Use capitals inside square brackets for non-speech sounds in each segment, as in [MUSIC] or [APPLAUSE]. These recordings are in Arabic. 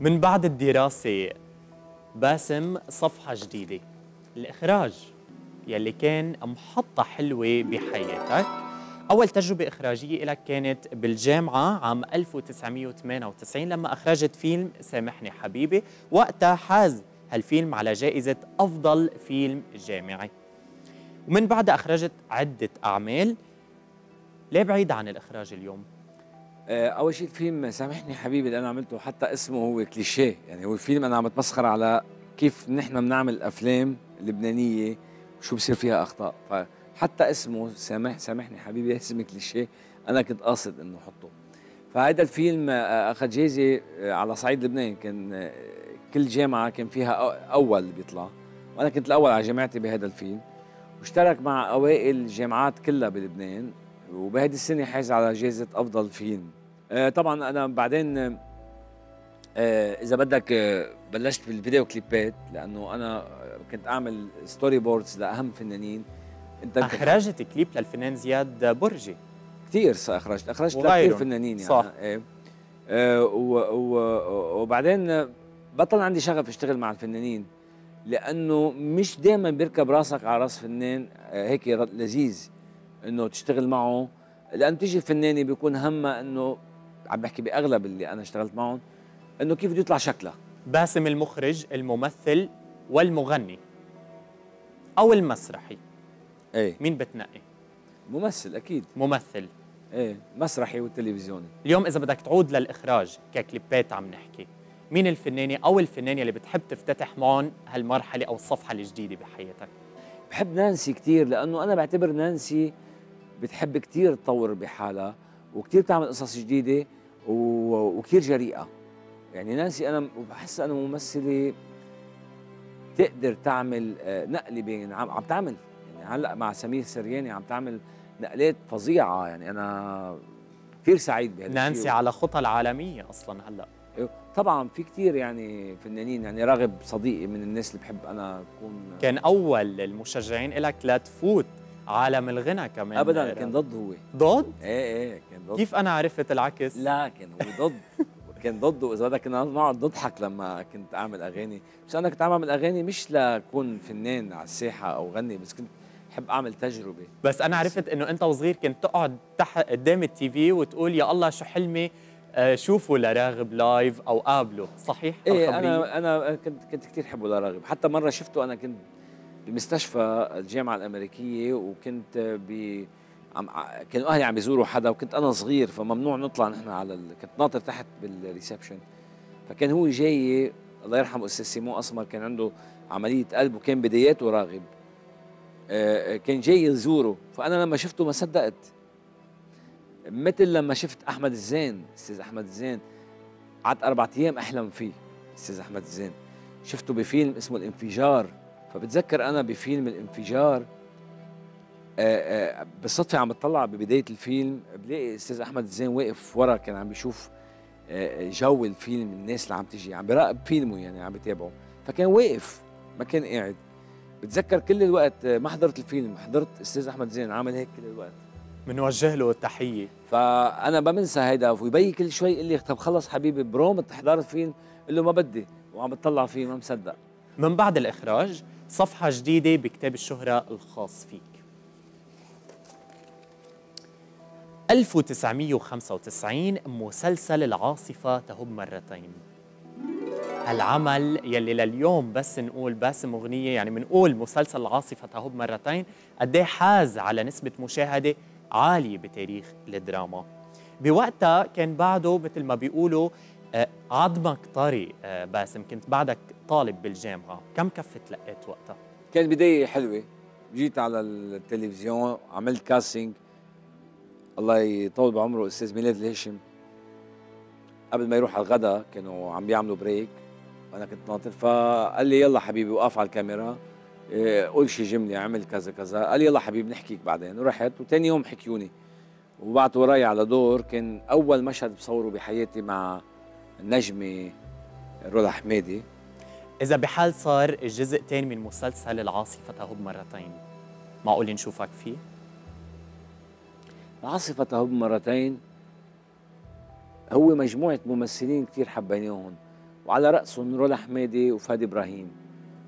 من بعد الدراسة باسم صفحة جديدة. الإخراج يلي كان محطة حلوة بحياتك. أول تجربة إخراجية لك كانت بالجامعة عام 1998 لما أخرجت فيلم سامحني حبيبي. وقتها حاز هالفيلم على جائزة أفضل فيلم جامعي. ومن بعدها أخرجت عدة أعمال. ليه بعيد عن الإخراج اليوم؟ آه، أول شيء الفيلم سامحني حبيبي اللي أنا عملته حتى اسمه هو كليشيه. يعني هو الفيلم أنا عم بتمسخر على كيف نحن بنعمل أفلام لبنانية وشو بصير فيها أخطاء. فحتى اسمه سامح سامحني حبيبي اسم كليشيه أنا كنت قاصد إنه أحطه. فهذا الفيلم آه، أخذ جايزة آه، على صعيد لبنان. كان كل جامعة كان فيها أول بيطلع. وأنا كنت الأول على جامعتي بهذا الفيلم. واشترك مع أوائل الجامعات كلها بلبنان. وبهذه السنة حاز على جائزه أفضل فيلم. طبعا أنا بعدين آه، إذا بدك آه، بلشت بالفيديو كليبات لأنه أنا كنت أعمل storyboards لأهم فنانين. أنت أخرجت كليب للفنان زياد برجي. كثير أخرجت أخرجت لكثير فنانين يعني. صح. إيه. أه وبعدين بطل عندي شغف أشتغل مع الفنانين لأنه مش دائما بيركب راسك على راس فنان هيك لذيذ إنه تشتغل معه. لأن تيجي الفنانه بيكون همها إنه عم بحكي بأغلب اللي أنا اشتغلت معهم إنه كيف بده يطلع شكلها باسم المخرج الممثل والمغني أو المسرحي. إيه. مين بتنقي؟ ممثل أكيد. ممثل. إيه مسرحي والتلفزيوني اليوم إذا بدك تعود للإخراج ككليبات عم نحكي مين الفنانة أو الفنانة اللي بتحب تفتتح معهم هالمرحلة أو الصفحة الجديدة بحياتك؟ بحب نانسي كثير لأنه أنا بعتبر نانسي بتحب كثير تطور بحالها وكثير بتعمل قصص جديدة وكثير جريئة. يعني نانسي أنا بحس أنا ممثلة تقدر تعمل آه، نقلة بين عم, عم تعمل. يعني هلأ مع سمير سرياني عم تعمل نقلات فظيعة. يعني أنا كثير سعيد بهذا نانسي على خطى العالمية أصلا هلأ. إيه، طبعا في كثير يعني فنانين يعني راغب صديقي من الناس اللي بحب أنا أكون. كان أول المشجعين لك لتفوت عالم الغنى كمان ابدا كان ضد هو. ضد؟ إيه إيه كان ضد. كيف أنا عرفت العكس؟ لا كان هو ضد. [LAUGHS] كان ضده وإذا بدك كنا نقعد نضحك لما كنت أعمل أغاني. بس أنا كنت أعمل أغاني مش لكون فنان على الساحة أو غني بس كنت بحب أعمل تجربة. بس أنا عرفت إنه أنت وصغير كنت تقعد تحت قدام التي في وتقول يا الله شو حلمي؟ آه، شوفوا لراغب لايف أو قابله صحيح إيه أنا أنا كنت كنت كثير حبه لراغب حتى مرة شفته أنا كنت بمستشفى الجامعة الأمريكية وكنت ب عم كانوا أهلي عم بيزوروا حدا وكنت أنا صغير فممنوع نطلع نحن على ال... كنت ناطر تحت بالريسبشن. فكان هو جاي الله يرحمه أستاذ سيمون أسمر كان عنده عملية قلب وكان بداياته راغب. آه، كان جاي يزوره. فأنا لما شفته ما صدقت. مثل لما شفت أحمد الزين أستاذ أحمد الزين قعدت أربع أيام أحلم فيه أستاذ أحمد الزين. شفته بفيلم اسمه الإنفجار. فبتذكر أنا بفيلم الانفجار آه، آه، بالصدفة عم بتطلع ببداية الفيلم بلاقي أستاذ أحمد الزين واقف ورا كان عم بيشوف آه، جو الفيلم الناس اللي عم تجي عم بيراقب فيلمه يعني عم بيتابعه. فكان واقف ما كان قاعد. بتذكر كل الوقت ما حضرت الفيلم حضرت أستاذ أحمد زين عامل هيك كل الوقت. بنوجه له التحية. فأنا بنسى هيدا ويبي كل شوي يقول لي طب خلص حبيبي بروم تحضر الفيلم. قل له ما بدي. وعم بتطلع فيه ما مصدق. من بعد الإخراج صفحة جديدة بكتاب الشهرة الخاص فيك. 1995 مسلسل العاصفة تهب مرتين. هالعمل يلي لليوم بس نقول باسم أغنية يعني بنقول مسلسل العاصفة تهب مرتين قد إيه حاز على نسبة مشاهدة عالية بتاريخ الدراما. بوقتها كان بعده مثل ما بيقولوا عظمك طري آه، باسم. كنت بعدك طالب بالجامعة. كم كفة لقيت وقتها؟ كان بداية حلوة. جيت على التلفزيون عملت casting الله يطول بعمره أستاذ ميلاد الهاشم قبل ما يروح على الغداء كانوا عم بيعملوا break وأنا كنت ناطر. فقال لي يلا حبيبي وقف على الكاميرا. إيه، قول شي جملة عمل كذا كذا. قال لي يلا حبيبي نحكيك بعدين. ورحت وثاني يوم حكيوني. وبعت وراي على دور. كان أول مشهد بصوره بحياتي مع النجمه رولا حمادي إذا بحال صار الجزء الثاني من مسلسل العاصفه تهب مرتين معقول نشوفك فيه؟ العاصفة تهب مرتين هو مجموعة ممثلين كثير حبيناهم وعلى رأسهم رولا حميدي وفادي إبراهيم.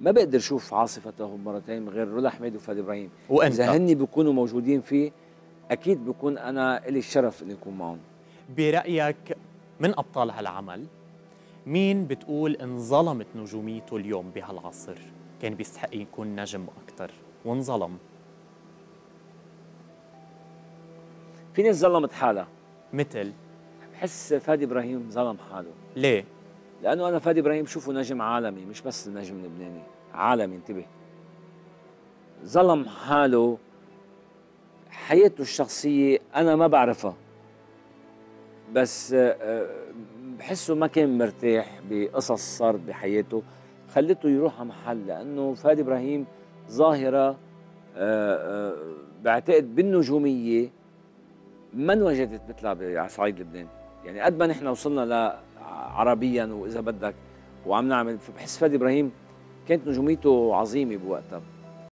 ما بقدر أشوف عاصفتهم مرتين غير رولا حميدي وفادي إبراهيم. وإنت؟ إذا هني بيكونوا موجودين فيه أكيد بكون أنا لي الشرف إني أكون معهم. برأيك من أبطال هالعمل؟ مين بتقول انظلمت نجوميته اليوم بهالعصر؟ كان بيستحق يكون نجم أكثر وانظلم. في ناس ظلمت حالها؟ مثل؟ بحس فادي إبراهيم ظلم حاله. ليه؟ لأنه أنا فادي إبراهيم بشوفه نجم عالمي مش بس نجم لبناني. عالمي انتبه. ظلم حاله حياته الشخصية أنا ما بعرفها. بس آه، آه، بحسه ما كان مرتاح بقصص صارت بحياته. خلته يروح على محل لأنه فادي إبراهيم ظاهرة آه، بعتقد بالنجومية ما انوجدت مثلها على صعيد لبنان. يعني قد ما نحن وصلنا عربيا وإذا بدك وعم نعمل فبحس فادي إبراهيم كانت نجوميته عظيمة بوقتها.